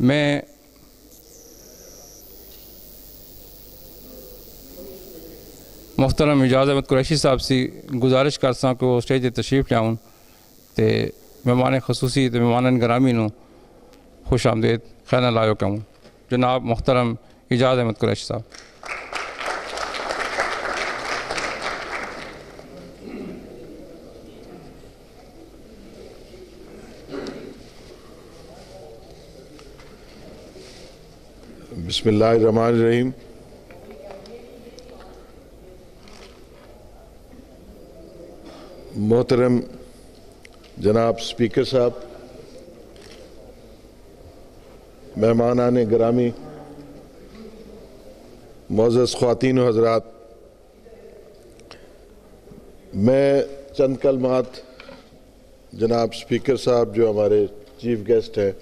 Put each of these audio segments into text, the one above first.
मैं मुख्तरम एजाज अहमद कुरैशी साहब से गुजारिश कर सा कि वो स्टेज तशरीफ़ लियाउन तो मेहमान खसूसी तो मेहमान ग्रामी खुश आमदेद, खैर लाओ कहूँ जनाब मुख्तरम एजाज अहमद कुरैशी साहब। बिस्मिल्लाहिर्रहमानिर्रहीम। मोहतरम जनाब स्पीकर साहब मेहमान आने ग्रामी मोज़ ख़वान हजरात, मैं चंद कलमात जनाब स्पीकर साहब जो हमारे चीफ गेस्ट हैं,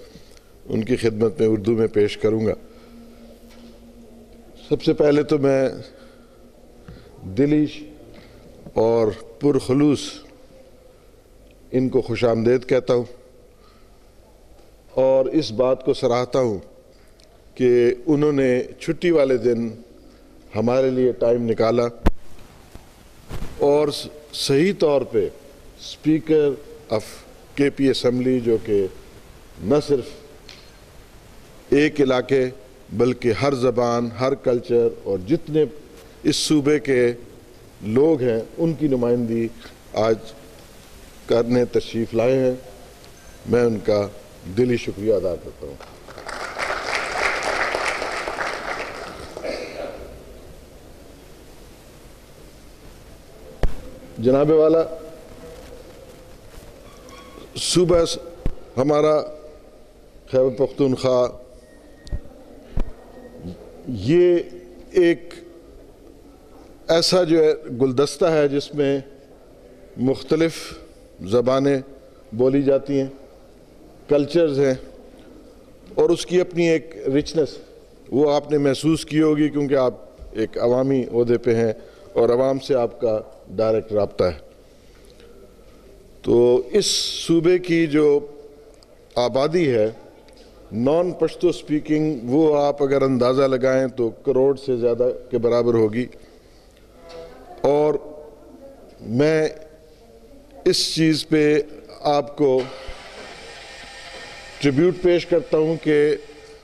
उनकी खिदमत में उर्दू में पेश करूँगा। सबसे पहले तो मैं दिली और पुरखलूस इनको खुश आमदेद कहता हूँ और इस बात को सराहता हूँ कि उन्होंने छुट्टी वाले दिन हमारे लिए टाइम निकाला और सही तौर पे speaker of K P assembly जो कि न सिर्फ़ एक इलाके बल्कि हर ज़बान, हर कल्चर और जितने इस सूबे के लोग हैं, उनकी नुमाइंदगी आज करने तशरीफ़ लाए हैं। मैं उनका दिली शुक्रिया अदा करता हूँ। जनाब वाला, सुबह हमारा खैबर पख्तूनख्वा ये एक ऐसा जो है गुलदस्ता है जिसमें मुख्तलफ़ ज़बानें बोली जाती हैं कल्चर्स हैं, और उसकी अपनी एक रिचनेस वो आपने महसूस की होगी क्योंकि आप एक अवामी अहदे पे हैं और आवाम से आपका डायरेक्ट रबता है। तो इस सूबे की जो आबादी है नॉन पश्तो स्पीकिंग वो आप अगर अंदाज़ा लगाएँ तो करोड़ से ज़्यादा के बराबर होगी। और मैं इस चीज़ पे आपको ट्रिब्यूट पेश करता हूँ कि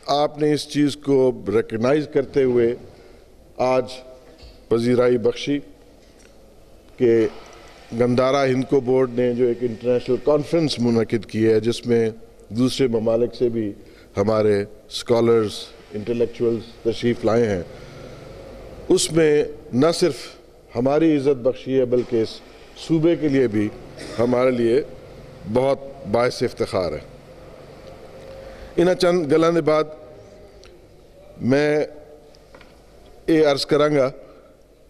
आपने इस चीज़ को रिकग्नाइज करते हुए आज वजीराई बख्शी के गंदारा हिंदको बोर्ड ने जो एक इंटरनेशनल कॉन्फ्रेंस मुनद की है, जिसमें दूसरे ममालिक से भी हमारे स्कॉलर्स इंटेलेक्चुअल्स तशरीफ़ लाए हैं। उसमें न सिर्फ़ हमारी इज़्ज़त बख्शी है, बल्कि इस सूबे के लिए भी हमारे लिए बहुत बायस इफ्तार है। इन चंद गलों के बाद मैं ये अर्ज़ करांगा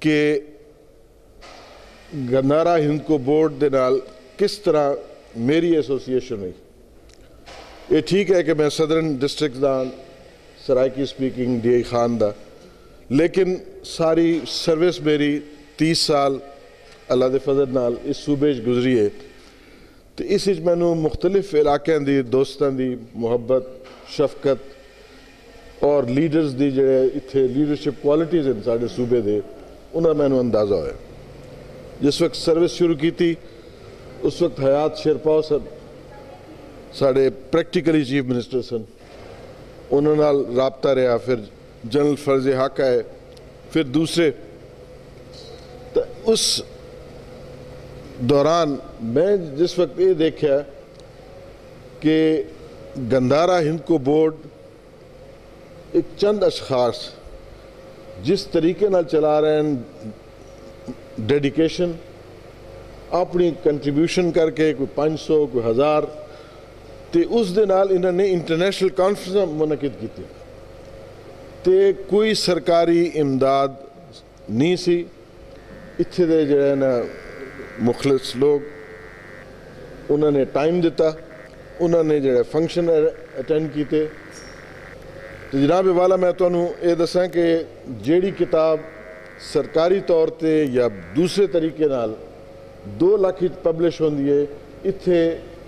कि गंदारा हिंद को बोर्ड के नाल किस तरह मेरी एसोसीएशन हुई। ये ठीक है कि मैं southern district Saraiki speaking D I Khan का लेकिन सारी सर्विस मेरी तीस साल अल्लाह के फजल नाल इस सूबे गुजरी है। तो इस मैं मुख्तलिफ़ इलाकों की दोस्तों की मुहब्बत, शफकत और लीडर्स की जो इतने लीडरशिप क्वालिटीज़ हैं साढ़े सूबे उन्होंने मैं अंदाज़ा होया। जिस वक्त सर्विस शुरू की उस वक्त हयात शेरपाओ साढ़े प्रैक्टिकली चीफ मिनिस्टर सन। उन्होंने रबता रहा, फिर जनरल फ़र्ज़ हक आए, फिर दूसरे। तो उस दौरान मैं जिस वक्त ये देखा कि गंदारा हिंद को बोर्ड एक चंद अशास जिस तरीके ना चला रहे हैं डेडिकेशन अपनी कंट्रीब्यूशन करके कोई पाँच सौ, कोई हज़ार तो उस इन्होंने इंटरैशनल कॉन्फ्रेंस मुनकद की ते कोई सरकारी इमदाद नहीं सी। इतने मुखलस लोग, उन्होंने टाइम दिता। उन्होंने जो फ़ंक्शन अटेंड किए तो जनाब वाला मैं थोनों तो यह दसा कि जड़ी किताब सरकारी तौर पर या दूसरे तरीके दो लाख पबलिश होंगी है इतने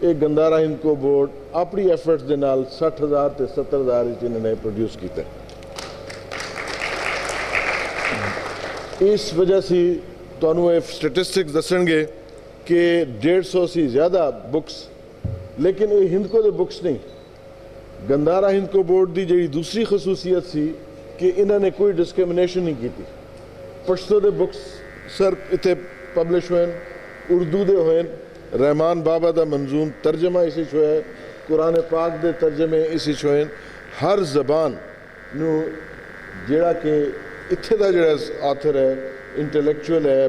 एक गंदारा हिंदको बोर्ड अपनी एफर्ट्स के नाल सठ हज़ार से सत्तर हज़ार इन्होंने प्रोड्यूस किया इस वजह से तू स्टिस्टिक्स दसन गए कि डेढ़ सौ से ज़्यादा बुक्स लेकिन ये हिंदको दे बुक्स नहीं। गंदारा हिंदको बोर्ड की जी दूसरी खसूसियत सी कि इन्होंने कोई डिस्क्रिमिनेशन नहीं की परसों के बुक्स सर इतने पब्लिश हुए उर्दू के हुए रहमान बाबा का मंजूम तर्जमा इसी छो है। कुरान पाक के तर्जमे इसी छो है। हर जबान जोड़ा कि इतने का जोड़ा आथर है इंटलैक्चुअल है,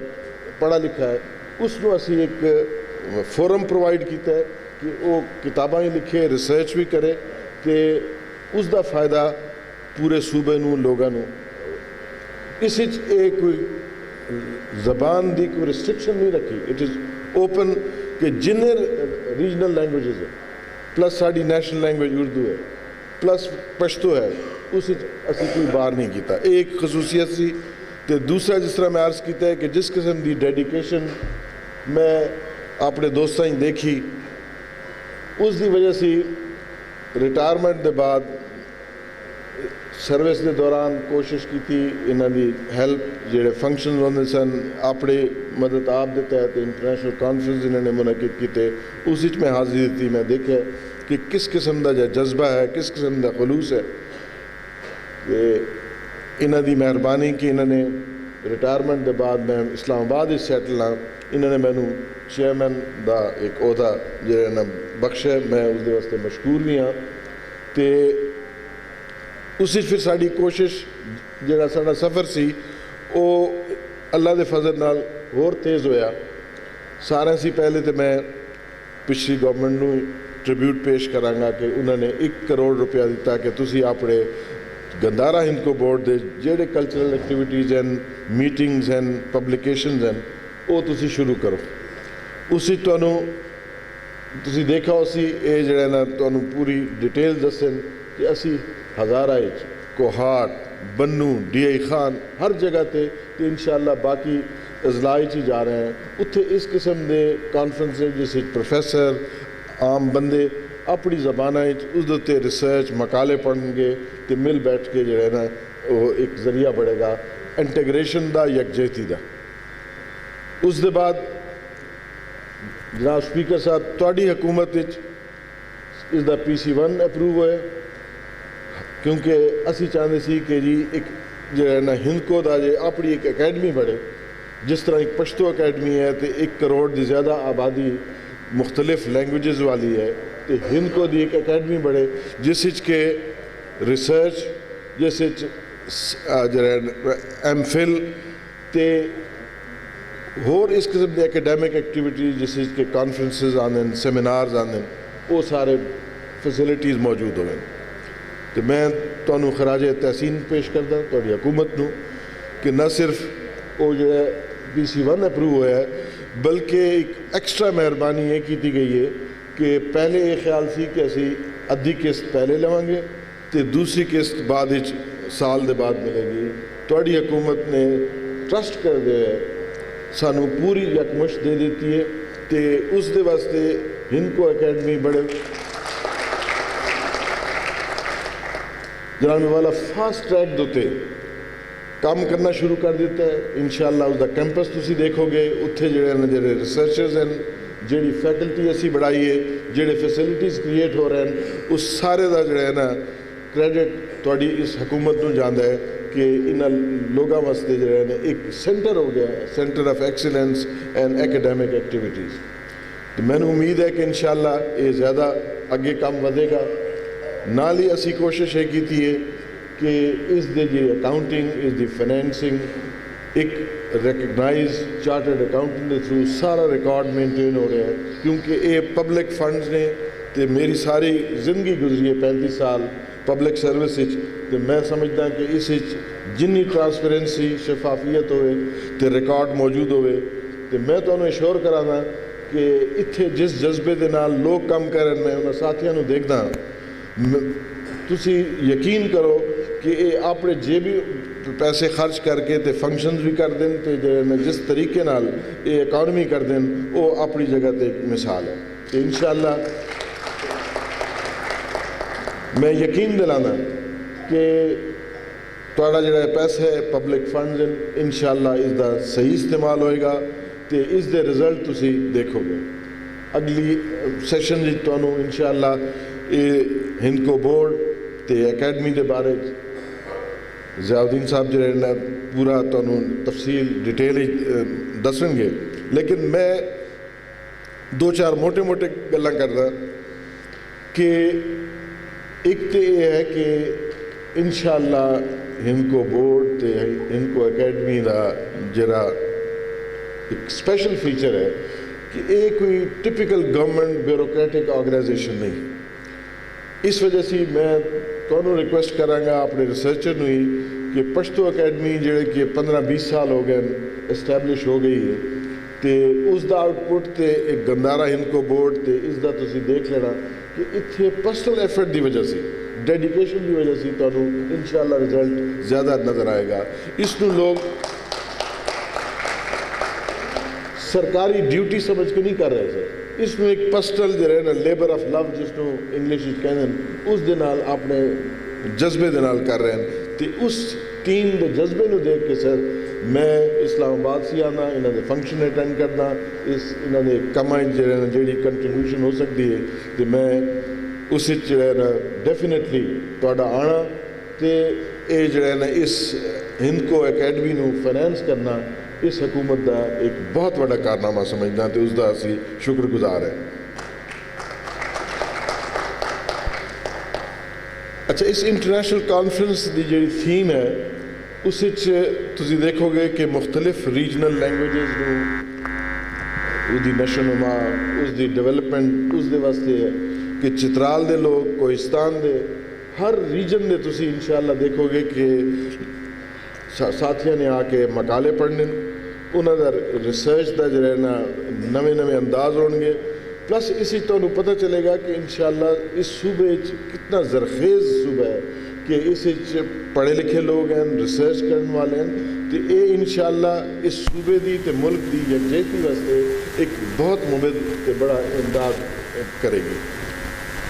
पढ़ा लिखा है, उसनों असी एक फोरम प्रोवाइड किया है कि वो किताबा ही लिखे, रिसर्च भी करे तो उसका फ़ायदा पूरे सूबे लोगों इस कोई जबान की कोई रिस्ट्रिक्शन नहीं रखी। इट इज़ ओपन कि जिन रीजनल लैंग्वेजेस है प्लस साड़ी नेशनल लैंग्वेज उर्दू है प्लस पश्तो है, उस असी कोई बार नहीं किया एक खसूसियत सी तो दूसरा जिस तरह मैं अर्ज़ किया है कि जिस किस्म की डेडिकेशन मैं अपने दोस्तों ही देखी उस वजह से रिटायरमेंट के बाद ਸਰਵਿਸ ਦੇ ਦੌਰਾਨ ਕੋਸ਼ਿਸ਼ ਕੀਤੀ ਇਹਨਾਂ ਦੀ ਹੈਲਪ ਜਿਹੜੇ ਫੰਕਸ਼ਨ ਹੁੰਦੇ ਸਨ ਆਪਣੇ ਮਦਦ ਆਪ ਦੇ ਤਹਿਤ ਇੰਟਰਨੈਸ਼ਨਲ ਕਾਨਫਰੰਸ ਇਹਨਾਂ ਨੇ ਮੁਨਕਦ ਕੀਤੇ ਉਸ ਵਿੱਚ ਮੈਂ ਹਾਜ਼ਰੀ ਦਿੱਤੀ ਮੈਂ ਦੇਖਿਆ ਕਿ ਕਿਸ ਕਿਸਮ ਦਾ ਜਜ਼ਬਾ ਹੈ ਕਿਸ ਕਿਸਮ ਦਾ ਖਲੂਸ ਹੈ ਤੇ ਇਹਨਾਂ ਦੀ ਮਿਹਰਬਾਨੀ ਕਿ ਇਹਨਾਂ ਨੇ ਰਿਟਾਇਰਮੈਂਟ ਦੇ ਬਾਅਦ ਮੈਂ ਇਸਲਾਮਾਬਾਦ ਵਿੱਚ ਸੈਟਲ ਹਾਂ ਇਹਨਾਂ ਨੇ ਮੈਨੂੰ ਚੇਅਰਮੈਨ ਦਾ ਇੱਕ ਅਹੁਦਾ ਜਿਹੜਾ ਨਾ ਬਖਸ਼ਿਆ ਮੈਂ ਉਸ ਦੇ ਵਾਸਤੇ ਮਸ਼ਕੂਰ ਵੀ ਹਾਂ ਤੇ ਉਸ ਵਿੱਚ ਫਿਰ ਸਾਡੀ ਕੋਸ਼ਿਸ਼ ਜਿਹੜਾ ਸਾਡਾ ਸਫ਼ਰ ਸੀ ਉਹ ਅੱਲਾ ਦੇ ਫਜ਼ਲ ਨਾਲ ਹੋਰ ਤੇਜ਼ ਹੋਇਆ ਸਾਰਿਆਂ ਸੀ ਪਹਿਲੇ ਤੇ ਮੈਂ ਪਿਛਲੀ ਗਵਰਨਮੈਂਟ ਨੂੰ ਟ੍ਰਿਬਿਊਟ ਪੇਸ਼ ਕਰਾਂਗਾ ਕਿ ਉਹਨਾਂ ਨੇ 1 ਕਰੋੜ ਰੁਪਇਆ ਦਿੱਤਾ ਕਿ ਤੁਸੀਂ ਆਪਣੇ ਗੰਦਾਰਾ ਹਿੰਦਕੋ ਬੋਰਡ ਦੇ ਜਿਹੜੇ cultural activities and meetings and publications ਹਨ ਉਹ ਤੁਸੀਂ ਸ਼ੁਰੂ ਕਰੋ ਉਸ ਵਿੱਚ ਤੁਹਾਨੂੰ ਤੁਸੀਂ ਦੇਖਿਆ ਉਸੀ ਇਹ ਜਿਹੜਾ ਨਾ ਤੁਹਾਨੂੰ ਪੂਰੀ ਡਿਟੇਲ ਦੱਸਣ ਕਿ ਅਸੀਂ ਹਜ਼ਾਰਾ ਵਿੱਚ ਕੋਹਾਟ ਬੰਨੂ ਡੀਆਈ ਖਾਨ ਹਰ ਜਗ੍ਹਾ ਤੇ ਤੇ ਇਨਸ਼ਾਅੱਲਾ ਬਾਕੀ ਅਜ਼ਲਾ ਵਿੱਚ ਹੀ ਜਾ ਰਹੇ ਹਾਂ ਉੱਥੇ ਇਸ ਕਿਸਮ ਦੇ ਕਾਨਫਰੰਸ ਜਿਸ ਵਿੱਚ ਪ੍ਰੋਫੈਸਰ ਆਮ ਬੰਦੇ ਆਪਣੀ ਜ਼ਬਾਨਾਂ ਵਿੱਚ ਉਸ ਦੇ ਉੱਤੇ ਰਿਸਰਚ ਮਕਾਲੇ ਪੜ੍ਹਨਗੇ ਤੇ ਮਿਲ ਬੈਠ ਕੇ ਜਿਹੜਾ ਨਾ ਉਹ ਇੱਕ ਜ਼ਰੀਆ ਬਣੇਗਾ ਇੰਟੀਗ੍ਰੇਸ਼ਨ ਦਾ ਯਕਜਹਿਤੀ ਦਾ ਉਸ ਦੇ ਬਾਅਦ ਜਨਾਬ ਸਪੀਕਰ ਸਾਹਿਬ ਤੁਹਾਡੀ ਹਕੂਮਤ ਵਿੱਚ ਇਸ ਦਾ ਪੀਸੀ 1 ਅਪਰੂਵ ਹੋਇਆ क्योंकि असी चाहते सी कि जी एक जो हिंद को जो अपनी एक अकैडमी बढ़े जिस तरह एक पश्तो अकैडमी है तो एक करोड़ की ज़्यादा आबादी मुख्तलिफ़ लैंग्वेज वाली है तो हिंद को दी एक अकैडमी बढ़े जिस के रिसर्च, जिस एम फिल होर इस किस्म की एकेडमिक एक्टिविटीज़ जिस के कॉन्फ्रेंस आने सेमिनार्स आने वो सारे फैसिलिटीज़ मौजूद होने ਤੇ ਮੈਂ ਤੁਹਾਨੂੰ ਖਰਾਜ ਤਹਿਸੀਨ ਪੇਸ਼ ਕਰਦਾ ਤੁਹਾਡੀ ਹਕੂਮਤ ਨੂੰ ਕਿ ਨਾ ਸਿਰਫ ਉਹ ਜਿਹੜਾ ਪੀਸੀ 1 ਅਪਰੂਵ ਹੋਇਆ ਹੈ ਬਲਕਿ ਇੱਕ ਐਕਸਟਰਾ ਮਿਹਰਬਾਨੀ ਇਹ ਕੀਤੀ ਗਈ ਹੈ ਕਿ ਪਹਿਲੇ ਇਹ ਖਿਆਲ ਸੀ ਕਿ ਅਸੀਂ ਅੱਧੀ ਕਿਸ਼ਤ ਪਹਿਲੇ ਲਵਾਂਗੇ ਤੇ ਦੂਸਰੀ ਕਿਸ਼ਤ ਬਾਅਦ ਵਿੱਚ ਸਾਲ ਦੇ ਬਾਅਦ ਮਿਲੇਗੀ ਤੁਹਾਡੀ ਹਕੂਮਤ ਨੇ ਟਰਸਟ ਕਰਦੇ ਹੋਏ ਸਾਨੂੰ ਪੂਰੀ ਯਕਮੁਸ਼ ਦੇ ਦਿੱਤੀ ਹੈ ਤੇ ਉਸ ਦੇ ਵਾਸਤੇ ਹਿੰਦਕੋ ਅਕੈਡਮੀ ਬੜੇ ਜਨਾਬ ਵਾਲਾ ਫਾਸਟ ਟਰੈਕ ਦੇ ਉੱਤੇ ਕੰਮ ਕਰਨਾ ਸ਼ੁਰੂ ਕਰ ਦਿੱਤਾ ਹੈ ਇਨਸ਼ਾਅੱਲਾ ਉਸ ਦਾ ਕੈਂਪਸ ਤੁਸੀਂ ਦੇਖੋਗੇ ਉੱਥੇ ਜਿਹੜੇ ਨੇ ਜਿਹੜੇ ਰਿਸਰਚਰਸ ਹਨ ਜਿਹੜੀ ਫੈਕਲਟੀ ਅਸੀਂ ਬੜਾਈ ਹੈ ਜਿਹੜੇ ਫੈਸਿਲਿਟੀਜ਼ ਕ੍ਰੀਏਟ ਹੋ ਰਹੇ ਹਨ ਉਸ ਸਾਰੇ ਦਾ ਜਿਹੜਾ ਹੈ ਨਾ ਕ੍ਰੈਡਿਟ ਤੁਹਾਡੀ ਇਸ ਹਕੂਮਤ ਨੂੰ ਜਾਂਦਾ ਹੈ ਕਿ ਇਹਨਾਂ ਲੋਕਾਂ ਵਾਸਤੇ ਜਿਹੜਾ ਨੇ ਇੱਕ ਸੈਂਟਰ ਹੋ ਗਿਆ centre of excellence and academic activities ਤੇ ਮੈਨੂੰ ਉਮੀਦ ਹੈ ਕਿ ਇਨਸ਼ਾਅੱਲਾ ਇਹ ਜ਼ਿਆਦਾ ਅੱਗੇ ਕੰਮ ਵਧੇਗਾ ਨਾਲ ਹੀ ਅਸੀਂ ਕੋਸ਼ਿਸ਼ ਇਹ ਕੀਤੀ ਹੈ ਕਿ ਇਸ ਦੇ ਜਿਹੜੀ ਅਕਾਊਂਟਿੰਗ ਇਸ ਦੀ ਫਾਈਨੈਂਸਿੰਗ ਇੱਕ ਰੈਕਗਨਾਈਜ਼ ਚਾਰਟਰਡ ਅਕਾਊਂਟੈਂਟ ਦੇ ਥਰੂ ਸਾਰਾ ਰਿਕਾਰਡ ਮੇਨਟੇਨ ਹੋ ਰਿਹਾ ਹੈ ਕਿਉਂਕਿ ਇਹ ਪਬਲਿਕ ਫੰਡਸ ਨੇ ਤੇ ਮੇਰੀ ਸਾਰੀ ਜ਼ਿੰਦਗੀ ਗੁਜ਼ਰੀ ਹੈ 35 ਸਾਲ ਪਬਲਿਕ ਸਰਵਿਸ ਵਿੱਚ ਤੇ ਮੈਂ ਸਮਝਦਾ ਕਿ ਇਸ ਵਿੱਚ ਜਿੰਨੀ ਟਰਾਂਸਪੇਰੈਂਸੀ ਸ਼ਫਾਫੀਅਤ ਹੋਵੇ ਤੇ ਰਿਕਾਰਡ ਮੌਜੂਦ ਹੋਵੇ ਤੇ ਮੈਂ ਤੁਹਾਨੂੰ ਅਸ਼ੋਰ ਕਰਾਂਗਾ ਕਿ ਇੱਥੇ ਜਿਸ ਜਜ਼ਬੇ ਦੇ ਨਾਲ ਲੋਕ ਕੰਮ ਕਰਨ ਮੈਂ ਉਹਨਾਂ ਸਾਥੀਆਂ ਨੂੰ ਦੇਖਦਾ ਤੁਸੀਂ ਯਕੀਨ ਕਰੋ ਕਿ ਇਹ ਆਪਣੇ ਜੇ ਵੀ ਪੈਸੇ ਖਰਚ ਕਰਕੇ ਤੇ ਫੰਕਸ਼ਨਸ ਵੀ ਕਰਦੇ ਨੇ ਤੇ ਜਿਹੜੇ ਜਿਸ ਤਰੀਕੇ ਨਾਲ ਇਹ ਇਕਨੋਮੀ ਕਰਦੇ ਨੇ ਉਹ ਆਪਣੀ ਜਗ੍ਹਾ ਤੇ ਇੱਕ ਮਿਸਾਲ ਹੈ ਤੇ ਇਨਸ਼ਾਅੱਲਾ ਮੈਂ ਯਕੀਨ ਦਿਲਾਨਾ ਕਿ ਤੁਹਾਡਾ ਜਿਹੜਾ ਇਹ ਪੈਸਾ ਹੈ ਪਬਲਿਕ ਫੰਡਸ ਇਨਸ਼ਾਅੱਲਾ ਇਸ ਦਾ ਸਹੀ ਇਸਤੇਮਾਲ ਹੋਏਗਾ ਤੇ ਇਸ ਦੇ ਰਿਜ਼ਲਟ ਤੁਸੀਂ ਦੇਖੋਗੇ ਅਗਲੀ ਸੈਸ਼ਨ ਵਿੱਚ ਤੁਹਾਨੂੰ ਇਨਸ਼ਾਅੱਲਾ ਇਹ हिंदको बोर्ड, ते एकेडमी के बारे जयाउद्दीन साहब जो पूरा तुम तफसील, डिटेल दसन गए लेकिन मैं दो चार मोटे मोटे गल कर कि एक तो यह है कि इन शाला हिंदको बोर्ड ते हिंदको अकेडमी का जरा एक स्पेशल फीचर है कि ये कोई टिपिकल गवर्नमेंट ब्यूरोक्रेटिक ऑर्गेनाइजेशन नहीं। ਇਸ ਵਜ੍ਹਾ ਸੀ ਮੈਂ ਤੁਹਾਨੂੰ ਰਿਕੁਐਸਟ ਕਰਾਂਗਾ ਆਪਣੇ ਰਿਸਰਚਰ ਨੂੰ ਹੀ ਕਿ ਪਸ਼ਤੋ ਅਕੈਡਮੀ ਜਿਹੜੇ ਕਿ 15-20 ਸਾਲ ਹੋ ਗਏ ਐਸਟੈਬਲਿਸ਼ ਹੋ ਗਈ ਹੈ ਤੇ ਉਸ ਦਾ ਆਊਟਪੁੱਟ ਤੇ ਇੱਕ ਗੰਦਾਰਾ ਹਿੰਦਕੋ ਬੋਰਡ ਤੇ ਇਸ ਦਾ ਤੁਸੀਂ ਦੇਖ ਲੈਣਾ ਕਿ ਇੱਥੇ ਪਰਸਨਲ ਐਫਰਟ ਦੀ ਵਜ੍ਹਾ ਸੀ ਡੈਡੀਕੇਸ਼ਨ ਦੀ ਵਜ੍ਹਾ ਸੀ ਤੁਹਾਨੂੰ ਇਨਸ਼ਾਅੱਲਾ ਰਿਜ਼ਲਟ ਜ਼ਿਆਦਾ ਨਜ਼ਰ ਆਏਗਾ ਇਸ ਨੂੰ ਲੋਕ ਸਰਕਾਰੀ ਡਿਊਟੀ ਸਮਝ ਕੇ ਨਹੀਂ ਕਰ ਰਹੇ ਸਰ ਇਸ ਨੂੰ ਇੱਕ ਪਰਸਨਲ ਜਿਹੜਾ ਹੈ ਨਾ ਲੇਬਰ ਆਫ ਲਵ ਜਿਸ ਨੂੰ ਇੰਗਲਿਸ਼ ਵਿੱਚ ਕਹਿੰਦੇ ਨੇ ਉਸ ਦੇ ਨਾਲ ਆਪਣੇ ਜਜ਼ਬੇ ਦੇ ਨਾਲ ਕਰ ਰਹੇ ਨੇ ਤੇ ਉਸ ਟੀਮ ਦੇ ਜਜ਼ਬੇ ਨੂੰ ਦੇਖ ਕੇ ਸਰ ਮੈਂ ਇਸਲਾਮਾਬਾਦ ਸੀ ਆਉਂਦਾ ਇਹਨਾਂ ਦੇ ਫੰਕਸ਼ਨ ਅਟੈਂਡ ਕਰਦਾ ਇਸ ਇਹਨਾਂ ਦੇ ਕੰਮਾਂ 'ਚ ਜਿਹੜਾ ਨਾ ਜਿਹੜੀ ਕੰਟਰੀਬਿਊਸ਼ਨ ਹੋ ਸਕਦੀ ਹੈ ਤੇ ਮੈਂ ਉਸ ਵਿੱਚ ਜਿਹੜਾ ਹੈ ਨਾ ਡੈਫੀਨਿਟਲੀ ਤੁਹਾਡਾ ਆਣਾ ਤੇ ਇਹ ਜਿਹੜਾ ਹੈ ਨਾ ਇਸ ਹਿੰਦਕੋ ਅਕੈਡਮੀ ਨੂੰ ਫਾਈਨੈਂਸ ਕਰਨਾ ਇਸ ਹਕੂਮਤ ਦਾ ਇੱਕ ਬਹੁਤ ਵੱਡਾ ਕਾਰਨਾਮਾ ਸਮਝਦਾ ਤੇ ਉਸ ਦਾ ਅਸੀਂ ਸ਼ੁਕਰਗੁਜ਼ਾਰ ਹੈ ਅੱਛਾ ਇਸ ਇੰਟਰਨੈਸ਼ਨਲ ਕਾਨਫਰੰਸ ਦੀ ਜਿਹੜੀ ਥੀਮ ਹੈ ਉਸ ਵਿੱਚ ਤੁਸੀਂ ਦੇਖੋਗੇ ਕਿ ਮੁxtਲਿਫ ਰੀਜਨਲ ਲੈਂਗੁਏਜਸ ਨੂੰ ਉਹਦੀ ਨਸ਼ੋਨੁਮਾ ਉਸ ਦੀ ਡਿਵੈਲਪਮੈਂਟ ਉਸ ਦੇ ਵਾਸਤੇ ਹੈ ਕਿ ਚਿਤਰਾਲ ਦੇ ਲੋਕ ਕੋਹਿਸਤਾਨ ਦੇ ਹਰ ਰੀਜਨ ਦੇ ਤੁਸੀਂ ਇਨਸ਼ਾਅੱਲਾ ਦੇਖੋਗੇ ਕਿ ਸਾ- ਸਾਥੀਆਂ ਨੇ ਆ ਕੇ ਮਕਾਲੇ ਪੜ੍ਹਨੇ ਨੇ। ਉਹਨਾਂ ਦਾ ਰਿਸਰਚ ਦਾ ਜਿਹੜਾ ਨਾ ਨਵੇਂ ਨਵੇਂ ਅੰਦਾਜ਼ ਹੋਣਗੇ ਪਲੱਸ ਇਸ ਵਿੱਚ ਤੁਹਾਨੂੰ ਪਤਾ ਚੱਲੇਗਾ ਕਿ ਇਨਸ਼ਾਅੱਲਾ ਇਸ ਸੂਬੇ ਵਿੱਚ ਕਿੰਨਾ ਜ਼ਰਖੇਜ਼ ਸੂਬਾ ਹੈ ਕਿ ਇਸ ਵਿੱਚ ਪੜ੍ਹੇ ਲਿਖੇ ਲੋਕ ਹਨ ਰਿਸਰਚ ਕਰਨ ਵਾਲੇ ਹਨ ਤੇ ਇਹ ਇਨਸ਼ਾਅੱਲਾ ਇਸ ਸੂਬੇ ਦੀ ਤੇ ਮੁਲਕ ਦੀ ਯਕਜਹਿਤੀ ਵਾਸਤੇ ਇੱਕ ਬਹੁਤ ਮੁਬਿਦ ਤੇ ਬੜਾ ਇਮਦਾਦ ਕਰੇਗੀ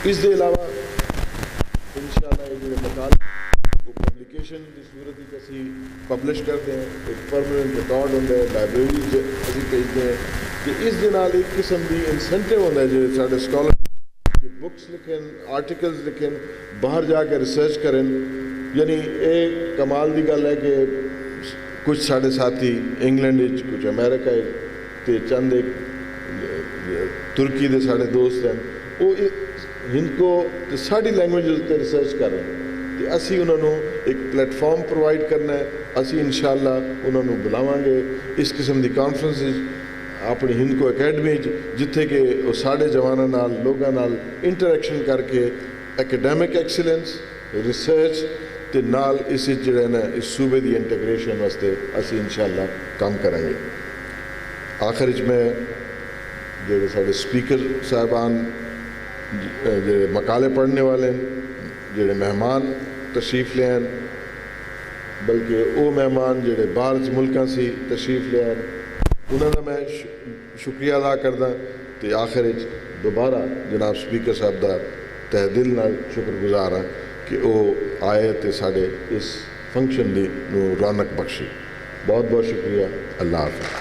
ਇਸ ਦੇ ਇਲਾਵਾ publication die सूरत ही कैसी पब्लिश कर दें एक परमानेंट रिकॉर्ड होंगे लाइब्रेरी असीं भेजते हैं कि इस किस्म की इंसेंटिव होंगे जो साढ़े बुक्स लिखन आर्टिकल्स लिखन बाहर जाके रिसर्च करन यानी एक कमाल की गल है कि कुछ साढ़े साथी इंग्लैंड कुछ अमेरिका तो चंद एक, तुर्की के साढ़े दोस्त हैं। वो हिंद को साड़ी लैंग्वेज उत्ते रिसर्च कर रहे हैं। ਤੇ ਸਾਡੀ ਲੈਂਗੁਏਜ ਉੱਤੇ ਰਿਸਰਚ ਕਰ ਰਹੇ ਹਨ ਤੇ ਅਸੀਂ ਉਹਨਾਂ ਨੂੰ ਇੱਕ ਪਲੇਟਫਾਰਮ ਪ੍ਰੋਵਾਈਡ ਕਰਨਾ ਹੈ ਅਸੀਂ ਇਨਸ਼ਾਅੱਲਾ ਉਹਨਾਂ ਨੂੰ ਬੁਲਾਵਾਂਗੇ ਇਸ ਕਿਸਮ ਦੀ ਕਾਨਫਰੰਸ ਵਿੱਚ ਆਪਣੀ ਹਿੰਦਕੋ ਅਕੈਡਮੀ 'ਚ ਜਿੱਥੇ ਕਿ ਉਹ ਸਾਡੇ ਜਵਾਨਾਂ ਨਾਲ ਲੋਕਾਂ ਨਾਲ ਇੰਟਰੈਕਸ਼ਨ ਕਰਕੇ ਐਕੈਡੈਮਿਕ ਐਕਸੀਲੈਂਸ ਰਿਸਰਚ ਤੇ ਨਾਲ ਇਸ ਵਿੱਚ ਜਿਹੜਾ ਹੈ ਨਾ ਇਸ ਸੂਬੇ ਦੀ ਇੰਟੀਗ੍ਰੇਸ਼ਨ ਵਾਸਤੇ ਅਸੀਂ ਇਨਸ਼ਾਅੱਲਾ ਕੰਮ ਕਰਾਂਗੇ ਆਖਰ ਵਿੱਚ ਮੈਂ ਜਿਹੜੇ ਸਾਡੇ ਸਪੀਕਰ ਸਾਹਿਬਾਨ ਜ- ਅਹ ਜਿਹੜੇ ਮਕਾਲੇ ਪੜ੍ਹਨੇ ਵਾਲੇ ਨੇ ਜਿਹੜੇ ਮਹਿਮਾਨ ਤਸ਼ਰੀਫ ਲਿਆਣ ਬਲਕਿ ਉਹ ਮਹਿਮਾਨ ਜਿਹੜੇ ਬਾਹਰ ਚ ਮੁਲਕਾਂ ਸੀ ਤਸ਼ਰੀਫ ਲਿਆਣ ਉਹਨਾਂ ਦਾ ਮੈਂ ਸ਼ੁ- ਸ਼ੁਕਰੀਆ ਅਦਾ ਕਰਦਾ ਤੇ ਆਖਰ ਵਿੱਚ ਦੁਬਾਰਾ ਜਨਾਬ ਸਪੀਕਰ ਸਾਹਿਬ ਦਾ ਤਹਿ ਦਿਲ ਨਾਲ ਸ਼ੁਕਰਗੁਜ਼ਾਰ ਹਾਂ ਕਿ ਉਹ ਆਏ ਤੇ ਸਾਡੇ ਇਸ ਫੰਕਸ਼ਨ ਦੀ ਨੂੰ ਰੌਣਕ ਬਖਸ਼ੀ ਬਹੁਤ ਬਹੁਤ ਸ਼ੁਕਰੀਆ ਅੱਲਾਹ ਹਾਫਿਜ਼